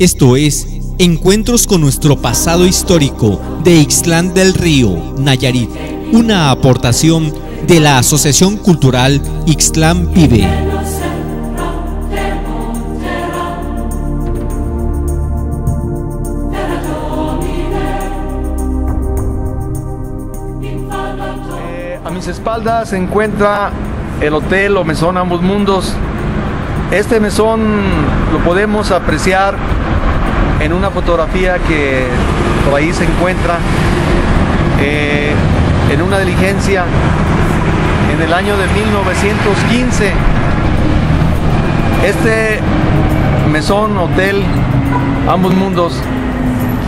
Esto es Encuentros con nuestro pasado histórico de Ixtlán del Río, Nayarit, una aportación de la Asociación Cultural Ixtlán Vive. Eh, a mis espaldas se encuentra el hotel o mesón Ambos Mundos. Este mesón lo podemos apreciar en una fotografía que por ahí se encuentra eh, en una diligencia en el año de 1915. Este mesón, hotel, ambos mundos,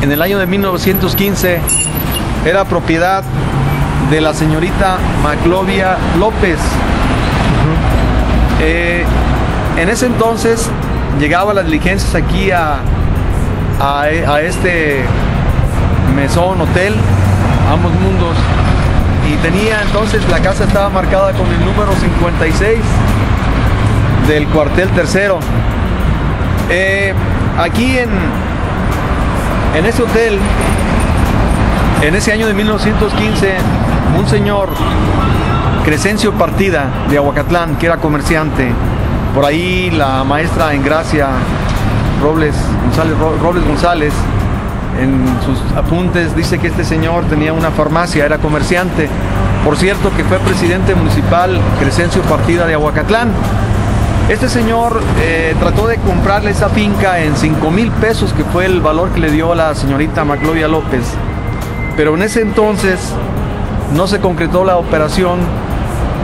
en el año de 1915 era propiedad de la señorita Maclovia López. Eh, en ese entonces llegaba las diligencias aquí a, a, este mesón, hotel, ambos mundos. Y tenía entonces, la casa estaba marcada con el número 56 del cuartel tercero. Eh, aquí en, en ese hotel, en ese año de 1915, un señor, Crescencio Partida, de Aguacatlán, que era comerciante, por ahí la maestra en Gracia, Robles González, Robles González, en sus apuntes dice que este señor tenía una farmacia, era comerciante. Por cierto que fue presidente municipal Crescencio Partida de Aguacatlán. Este señor eh, trató de comprarle esa finca en 5 mil pesos, que fue el valor que le dio la señorita Maclovia López. Pero en ese entonces no se concretó la operación,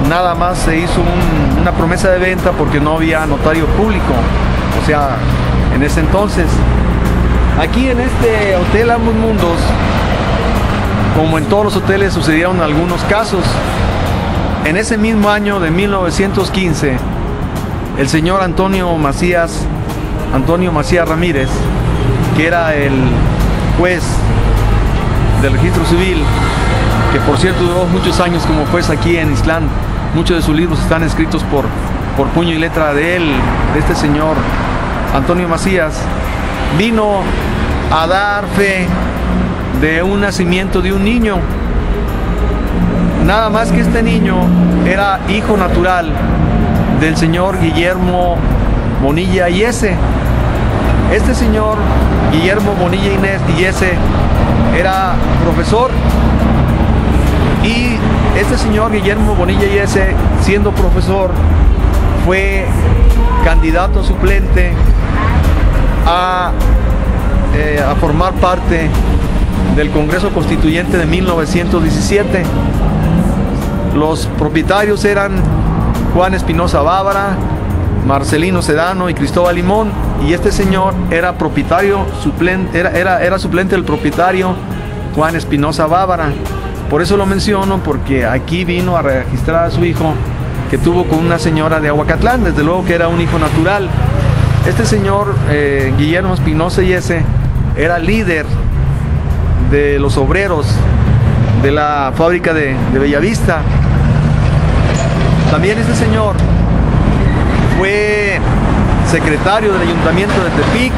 nada más se hizo un, una promesa de venta porque no había notario público. O sea, en ese entonces Aquí en este hotel Ambos Mundos, como en todos los hoteles, sucedieron algunos casos. En ese mismo año de 1915, el señor Antonio Macías, Antonio Macías Ramírez, que era el juez del registro civil, que por cierto duró muchos años como juez aquí en Islán, muchos de sus libros están escritos por, por puño y letra de él, de este señor Antonio Macías, vino a dar fe de un nacimiento de un niño. Nada más que este niño era hijo natural del señor Guillermo Bonilla Yese. Este señor Guillermo Bonilla Yese era profesor y este señor Guillermo Bonilla Yese, siendo profesor, fue candidato suplente a, eh, a formar parte del Congreso Constituyente de 1917. Los propietarios eran Juan Espinosa Bávara, Marcelino Sedano y Cristóbal Limón. Y este señor era propietario suplente, era, era, era suplente del propietario Juan Espinosa Bávara. Por eso lo menciono, porque aquí vino a registrar a su hijo que tuvo con una señora de Aguacatlán, desde luego que era un hijo natural. Este señor eh, Guillermo Espinosa y ese era líder de los obreros de la fábrica de, de Bellavista. También este señor fue secretario del ayuntamiento de Tepic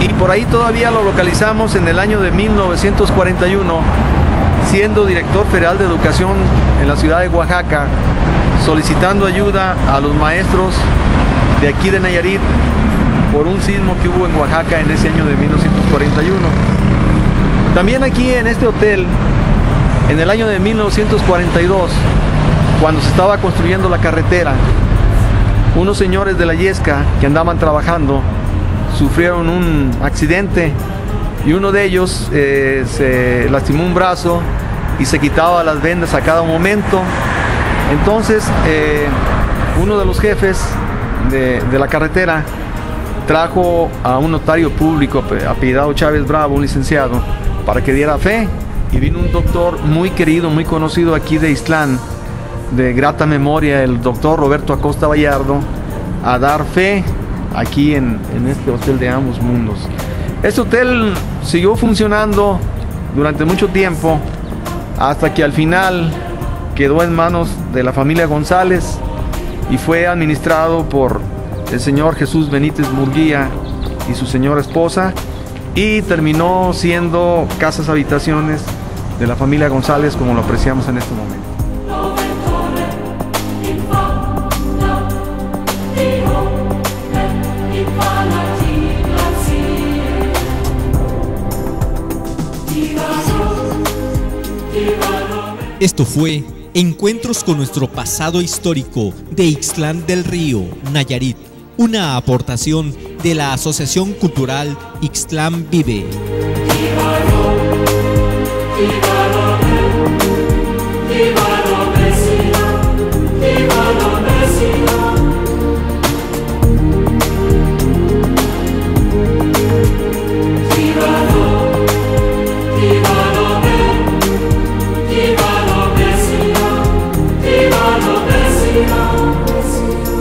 y por ahí todavía lo localizamos en el año de 1941 siendo director federal de educación en la ciudad de Oaxaca solicitando ayuda a los maestros de aquí de Nayarit por un sismo que hubo en Oaxaca en ese año de 1941. También aquí en este hotel, en el año de 1942, cuando se estaba construyendo la carretera, unos señores de la Yesca que andaban trabajando sufrieron un accidente y uno de ellos eh, se lastimó un brazo y se quitaba las vendas a cada momento. Entonces, eh, uno de los jefes de, la carretera trajo a un notario público apellidado Chávez Bravo, un licenciado, para que diera fe. Y vino un doctor muy querido, muy conocido aquí de Islán, de grata memoria, el doctor Roberto Acosta Vallardo, a dar fe aquí en, en este hotel de ambos mundos. Este hotel siguió funcionando durante mucho tiempo hasta que al final quedó en manos de la familia González y fue administrado por el señor Jesús Benítez Murguía y su señora esposa y terminó siendo casas habitaciones de la familia González como lo apreciamos en este momento. Esto fue Encuentros con nuestro pasado histórico de Ixtlán del Río, Nayarit, una aportación de la Asociación Cultural Ixtlán Vive. see.